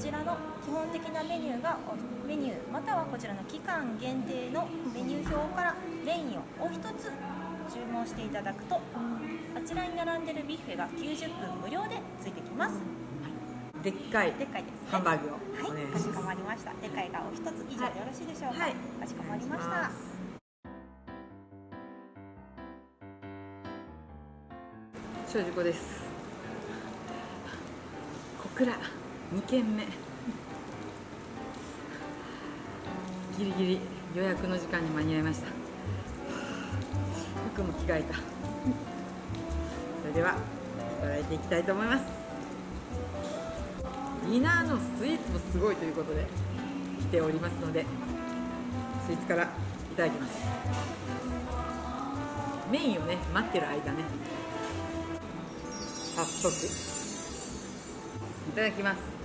ちらの基本的なメニューがメニューまたはこちらの期間限定のメニュー表からメインをお一つ注文していただくとあちらに並んでるビュッフェが90分無料でついてきます。でっかいでっかいです、ね、ハンバーグをはい。かしこまりました。でっかいがお一つ以上でよろしいでしょうか、はい。かしこまりました。庄司子です。小倉2軒目。ギリギリ予約の時間に間に合いました。服も着替えた。それではいただいていきたいと思います。ディナーのスイーツもすごいということで来ておりますのでスイーツからいただきます。メインをね待ってる間ね。早速いただきます。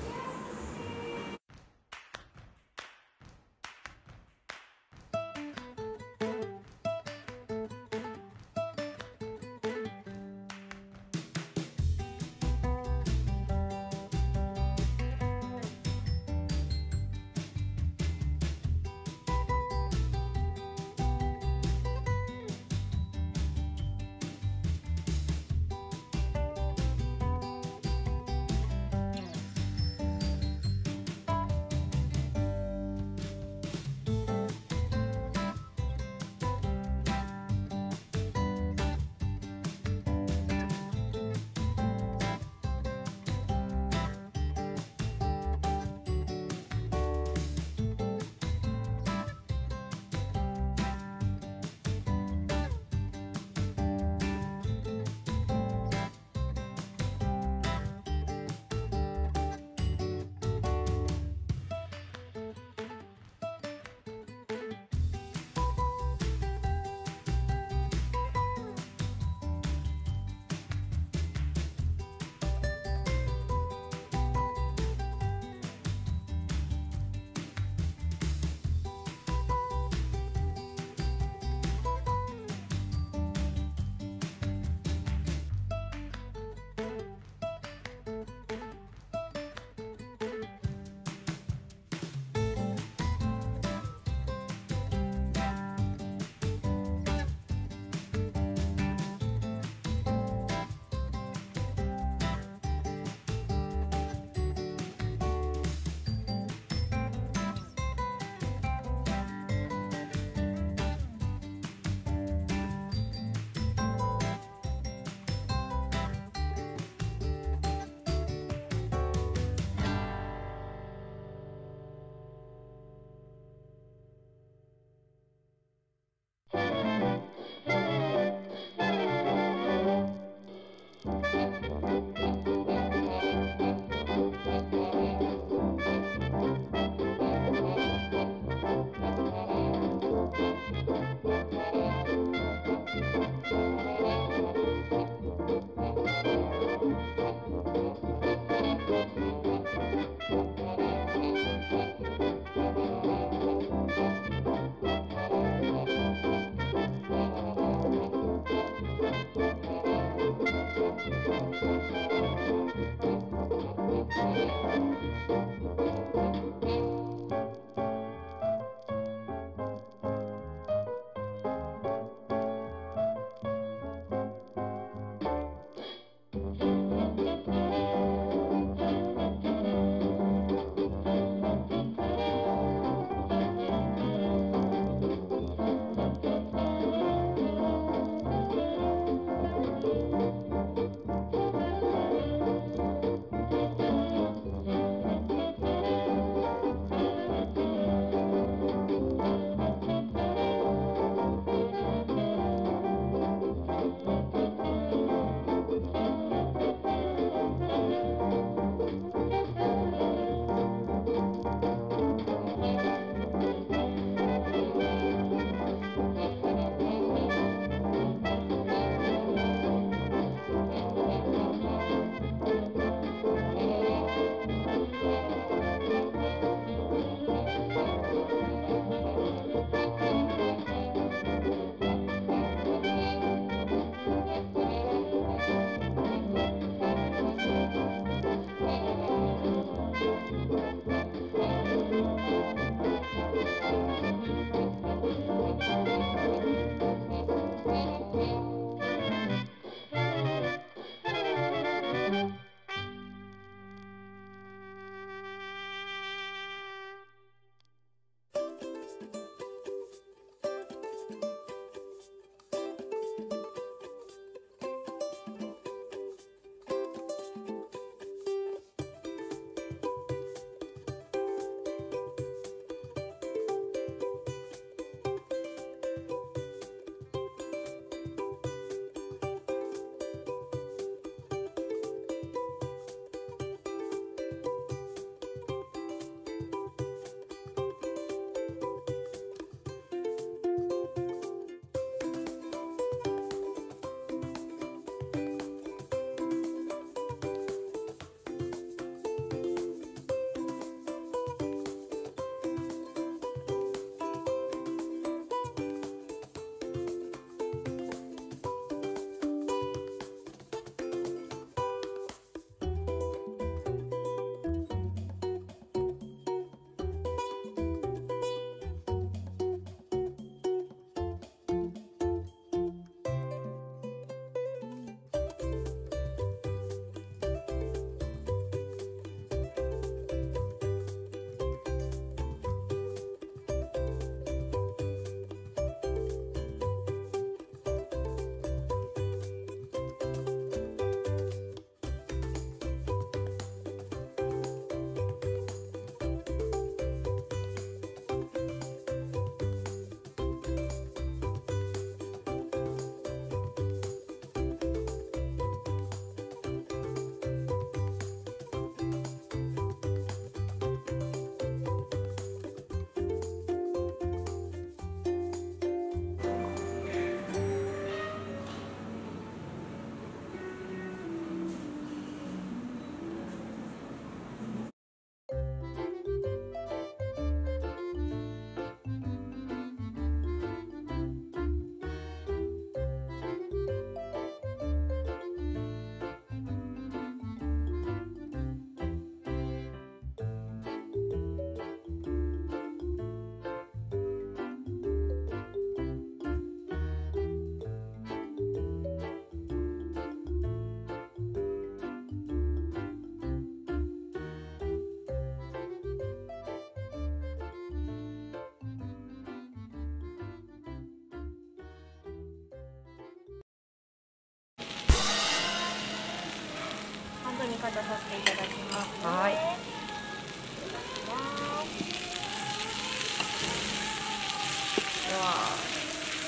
かたさせていただきます、ね。はい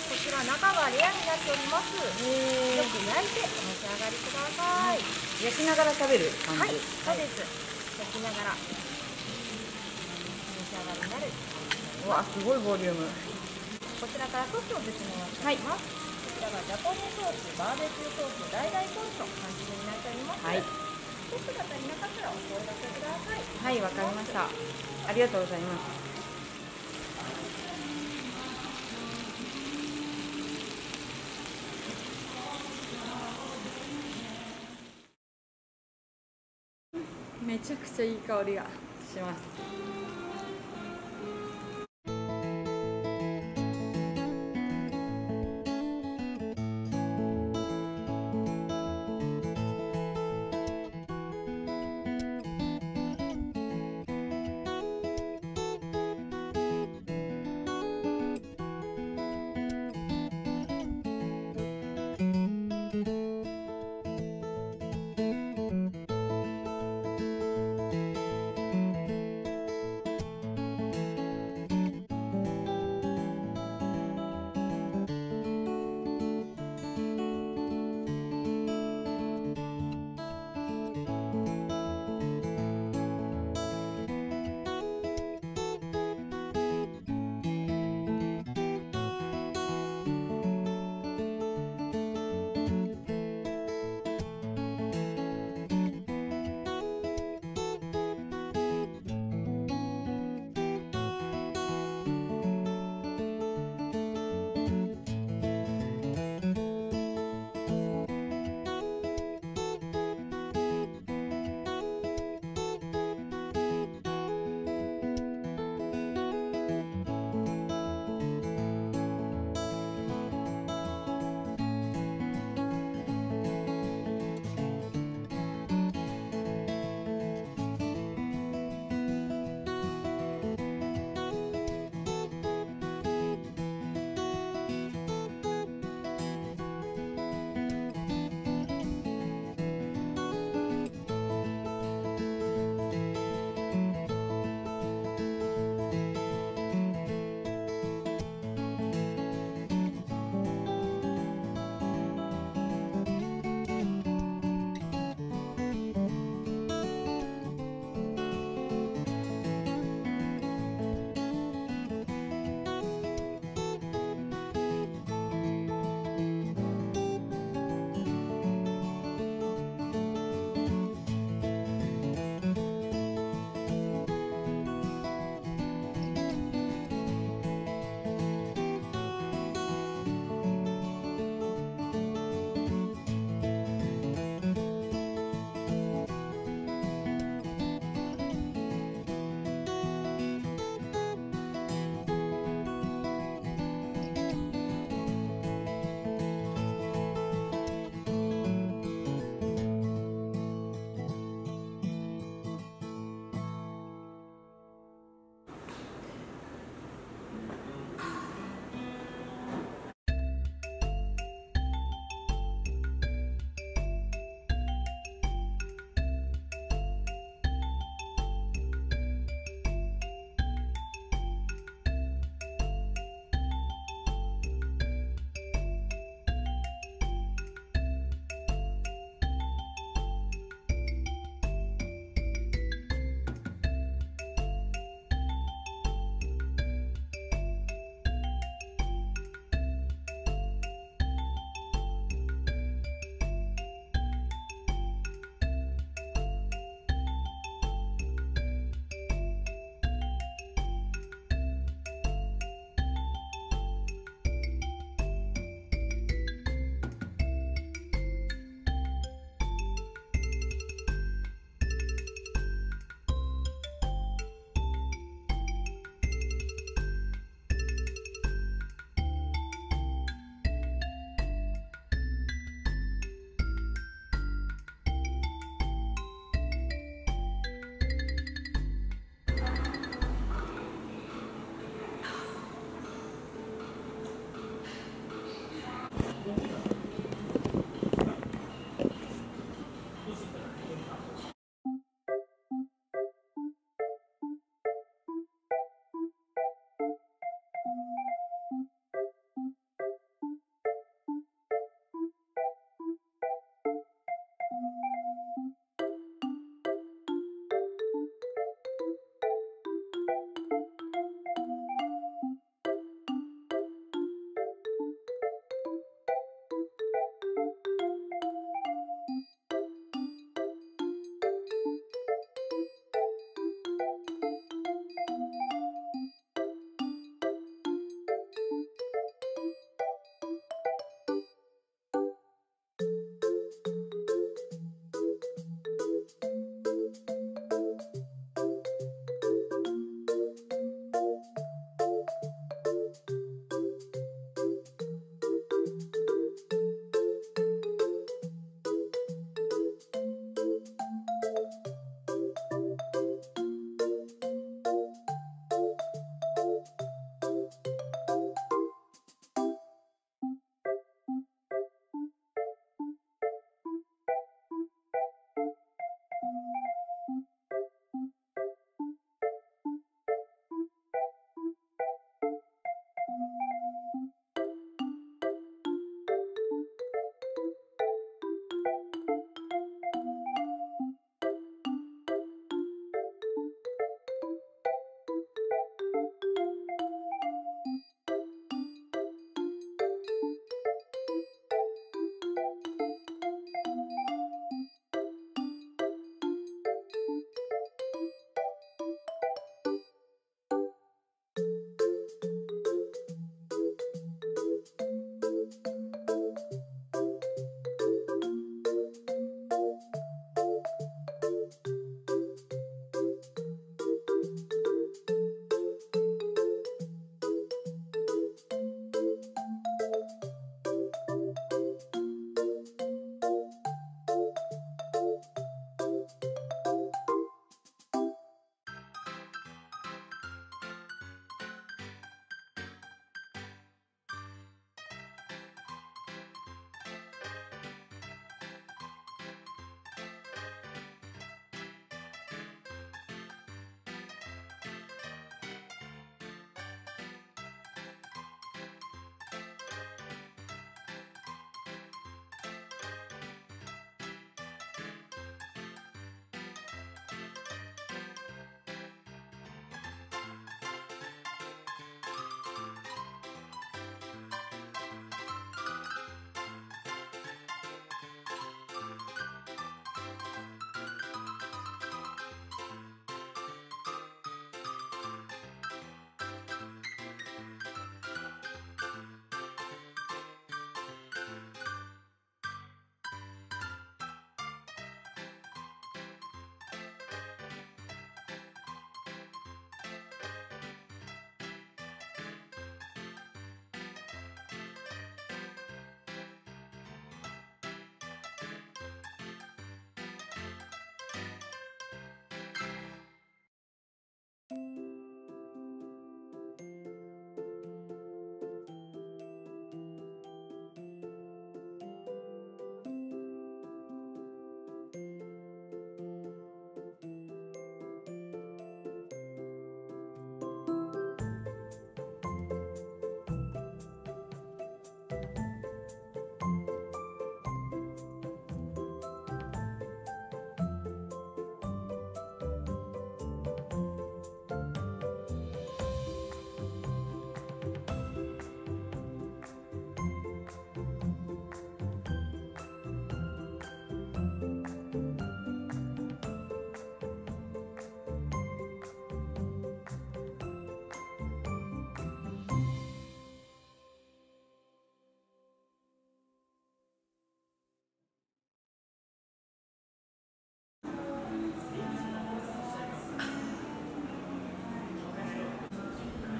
こちら中がレアになっております。よく焼いてお召し上がりください。焼きながら食べる感はい、じ、そうです。焼きながらお召し上がりになる。うわすごいボリュームこちらからソースを説明をします。こちらがジャポネソース、バーベキューソース、ダイダイソースの感じになっております。はいソースが足りなかったらお声掛けください。はいわかりましたありがとうございますめちゃくちゃいい香りがします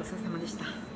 ごちそうさまでした。